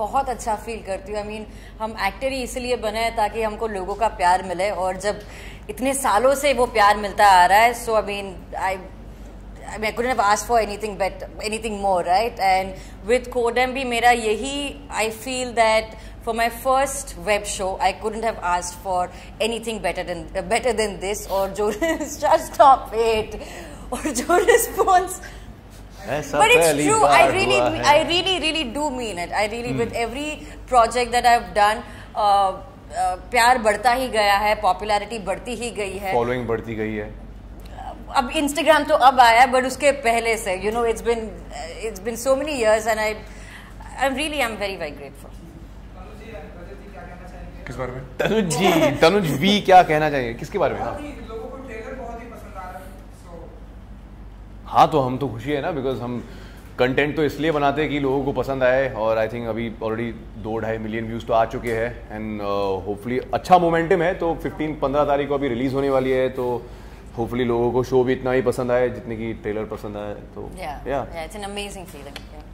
बहुत अच्छा फील करती हूँ. आई मीन हम एक्टर ही इसलिए बने हैं ताकि हमको लोगों का प्यार मिले और जब इतने सालों से वो प्यार मिलता आ रहा है so I mean I I mean couldn't ask for anything bet anything more right and with Kodam भी मेरा यही I feel that for my first web show I couldn't have asked for anything better better than this और जो just stop it और जो response response... but it's true. I really। I really really do mean it. I really with every project that I've done uh, uh, प्यार बढ़ता ही गया है popularity बढ़ती ही गई है। फॉलोइंग बढ़ती गई है। अब इंस्टाग्राम तो अब आया बट उसके पहले से you know it's been it's been so many years and I I am really I am very very grateful किस बारे में? तनुज जी तनुज वी क्या कहना चाहिए किसके बारे में लोगों को ट्रेलर बहुत ही पसंद आ रहा है सो हाँ तो हम तो खुशी है ना बिकॉज़ हम कंटेंट तो इसलिए बनाते हैं कि लोगों को पसंद आए और आई थिंक अभी ऑलरेडी दो ढाई मिलियन व्यूज़ तो आ चुके हैं एंड होपफुली अच्छा मोमेंटम है तो 15 15 तारीख को अभी रिलीज़ होने वाली है तो होपफुली लोगों को शो भी इतना ही पसंद आए जितने की ट्रेलर पसंद आए तो yeah. या yeah it's an amazing feeling yeah.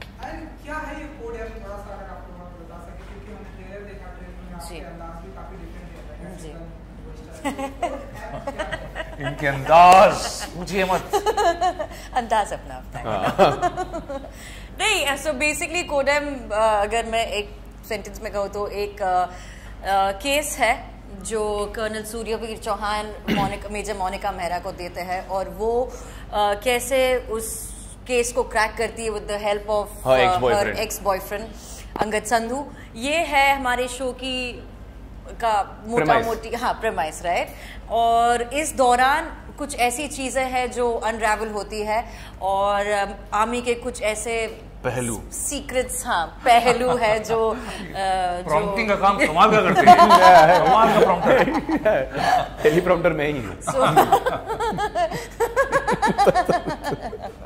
क्या है ये कोड थोड़ा सा अगर आप लोगों को बता सके क्योंकि हमने ट्रेलर देखा ट्रेलर में आपके अंदाज भी काफ़ी डिफरेंट जी। इनके अंदाज पूछिए मत। अंदाज अपना अपना नहीं सो बेसिकली कोडम अगर मैं एक सेंटेंस में कहूँ तो एक केस है जो कर्नल सूर्यवीर चौहान मोनिका मेजर मोनिका मेहरा को देते हैं और वो कैसे उस केस को क्रैक करती है with the help of ex boyfriend Angad Sandhu. ये है हमारे शो की का मोटा Premise. मोटी हाँ प्रेमाइस राइट और इस दौरान कुछ ऐसी चीज़ें हैं जो अनरेवल होती है और आर्मी के कुछ ऐसे पहलू। सीक्रेट्स हाँ पहलू है जो प्रॉम्प्टिंग का काम कमाल का करते हैं। कमाल का प्रॉम्प्टर टेलीप्रॉम्प्टर में ही हूँ। So,